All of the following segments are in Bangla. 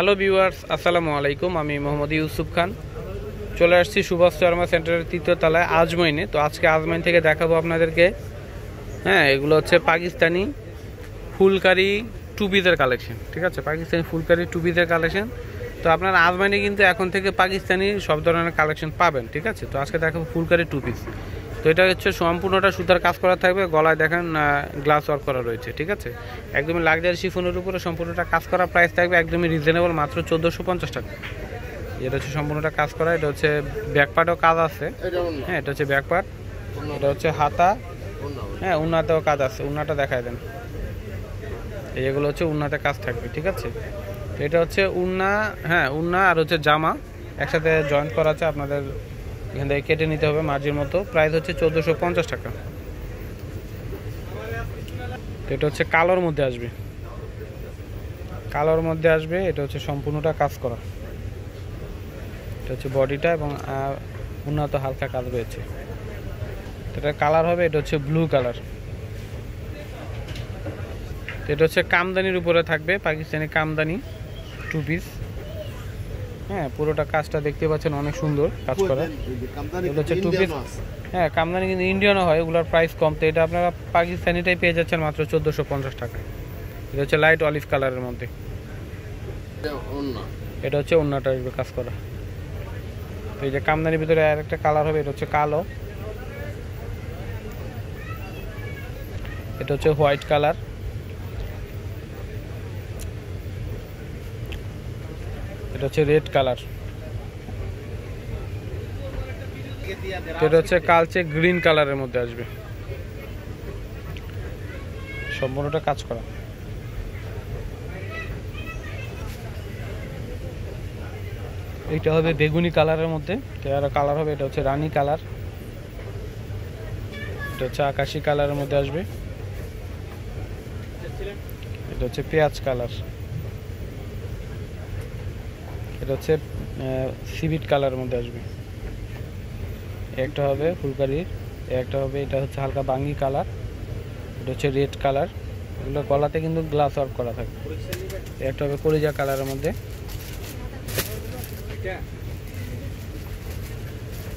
হ্যালো ভিউয়ার্স, আসসালামু আলাইকুম। আমি মোহাম্মদ ইউসুফ খান। চলে আসছি সুভাষ শর্মা সেন্টারের তৃতীয় তলায় আজমাইনে। তো আজকে আজমাইন থেকে দেখাবো আপনাদেরকে হ্যাঁ এগুলো হচ্ছে পাকিস্তানি ফুলকারি টুপিদের কালেকশন, ঠিক আছে? পাকিস্তানি ফুলকারি টুপিদের কালেকশন। তো আপনার আজমাইনে কিন্তু এখন থেকে পাকিস্তানি সব ধরনের কালেকশন পাবেন, ঠিক আছে? তো আজকে দেখাবো ফুলকারি টু পিস তো এটা হচ্ছে সম্পূর্ণটা সুতার কাজ করা থাকবে গলায় দেখেন গ্লাস ওয়ার্ক করা রয়েছে ঠিক আছে? একদমই লাক্সারি শিফনের উপরে সম্পূর্ণটা কাজ করা প্রাইস থাকবে একদমই রিজনেবল মাত্র চোদ্দোশো পঞ্চাশ টাকা। এটা হচ্ছে সম্পূর্ণটা কাজ করা এটা হচ্ছে ব্যাকপার্টও কাজ আছে। হ্যাঁ এটা হচ্ছে ব্যাকপার্ট এটা হচ্ছে হাতা। হ্যাঁ উন্নাতেও কাজ আছে উন্নাটা দেখায় দেন। এগুলো হচ্ছে উন্নাতে কাজ থাকবে ঠিক আছে? এটা হচ্ছে উন্না হ্যাঁ উন্না আর হচ্ছে জামা। একসাথে জয়েন্ট করা আছে আপনাদের এখান থেকে কেটে নিতে হবে মার্জির মতো। প্রাইস হচ্ছে চোদ্দোশো পঞ্চাশ টাকা। তো এটা হচ্ছে কালোর মধ্যে আসবে। কালোর মধ্যে আসবে, এটা হচ্ছে সম্পূর্ণটা কাজ করা। এটা হচ্ছে বডিটা এবং উন্নত হালকা কাজ রয়েছে। এটা কালার হবে, এটা হচ্ছে ব্লু কালার। এটা হচ্ছে কামদানির উপরে থাকবে, পাকিস্তানি কামদানি টু পিস হ্যাঁ পুরোটা কাজটা দেখতে পাচ্ছেন অনেক সুন্দর কাজ করা। এগুলো হচ্ছে। হ্যাঁ কামদানি কিন্তু ইন্ডিয়ানও হয় এগুলোর প্রাইস কম। তো এটা আপনারা পাকিস্তানিটাই পেয়ে যাচ্ছেন মাত্র চোদ্দোশো পঞ্চাশ টাকা এটা হচ্ছে লাইট অলিভ কালারের মধ্যে। এটা হচ্ছে অন্যটা কাজ করা। তো এই যে কামদানির ভিতরে আর একটা কালার হবে এটা হচ্ছে কালো। এটা হচ্ছে হোয়াইট কালার এটা হচ্ছে রেড কালার এটা হচ্ছে কালচে গ্রিন কালারের মধ্যে আসবে। সম্পূর্ণটা কাজ করা। এটা হবে বেগুনি কালারের মধ্যে। আর কালার হবে, এটা হচ্ছে রানী কালার এটা হচ্ছে আকাশি কালারের মধ্যে আসবে। এটা হচ্ছে পেঁয়াজ কালার এটা হচ্ছে সিভিট কালারের মধ্যে আসবে। একটা হবে ফুলকারি এই একটা হবে এটা হচ্ছে হালকা বাঙ্গি কালার এটা হচ্ছে রেড কালার এগুলো গলাতে কিন্তু গ্লাস ওয়ার্ক করা থাকে। একটা হবে কলিজা কালারের মধ্যে।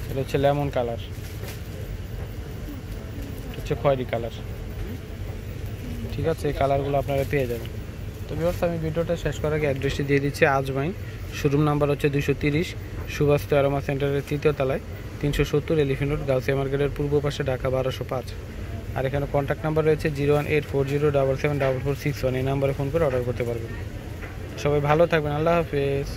এটা হচ্ছে লেমন কালার হচ্ছে খয়েরি কালার ঠিক আছে, এই কালারগুলো আপনারা পেয়ে যাবেন। তো বিভার্স আমি ভিডিওটা শেষ করার আগে অ্যাড্রেসটি দিয়ে দিচ্ছি আজমাই। শোরুম নাম্বার হচ্ছে দুশো তিরিশ সুভাষ তেরোমা সেন্টারের তৃতীয় তলায়, তিনশো সত্তর এলিফেন্ট রোড, গাউসিয়া মার্কেটের পূর্ব পাশে ঢাকা বারোশো পাঁচ। আর এখানে কন্ট্যাক্ট নাম্বার রয়েছে zero one eight four zero double seven double four six one. এই নাম্বারে ফোন করে অর্ডার করতে পারবেন। সবাই ভালো থাকবেন, আল্লাহ হাফেজ।